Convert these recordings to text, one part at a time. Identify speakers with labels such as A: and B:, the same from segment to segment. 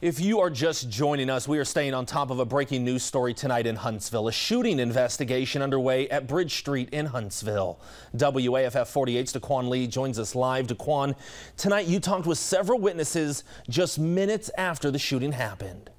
A: If you are just joining us, we are staying on top of a breaking news story tonight in Huntsville. A shooting investigation underway at Bridge Street in Huntsville. WAFF 48's Daquan Lee joins us live. Daquan, tonight you talked with several witnesses just minutes after the shooting happened.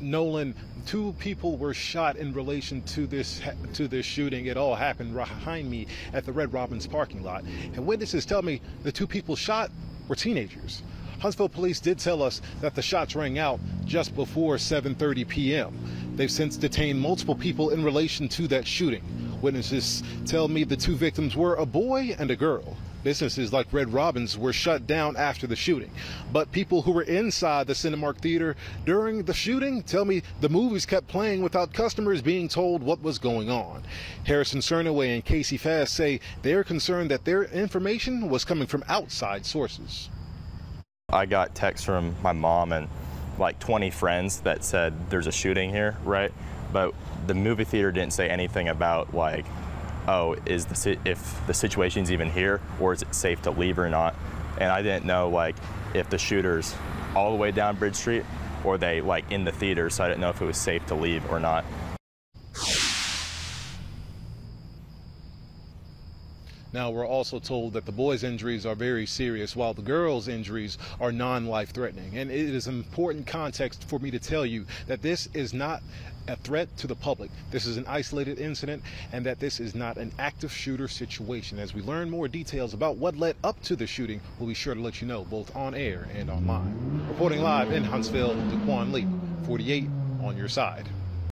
B: Nolan, two people were shot in relation to this to this shooting. It all happened behind me at the Red Robins parking lot. And witnesses tell me the two people shot were teenagers. Huntsville police did tell us that the shots rang out just before 7:30 p.m. They've since detained multiple people in relation to that shooting. Witnesses tell me the two victims were a boy and a girl. Businesses like Red Robins were shut down after the shooting. But people who were inside the Cinemark Theater during the shooting tell me the movies kept playing without customers being told what was going on. Harrison Cernaway and Casey Fast say they're concerned that their information was coming from outside sources.
C: I got texts from my mom and like 20 friends that said there's a shooting here, right? But the movie theater didn't say anything about like oh, is the if the situation's even here, or is it safe to leave or not? And I didn't know like if the shooters all the way down Bridge Street, or they like in the theater, so I didn't know if it was safe to leave or not.
B: Now, we're also told that the boys' injuries are very serious, while the girls' injuries are non life threatening. And it is important context for me to tell you that this is not a threat to the public. This is an isolated incident, and that this is not an active shooter situation. As we learn more details about what led up to the shooting, we'll be sure to let you know both on air and online. Reporting live in Huntsville, Daquan Lee, 48 on your side.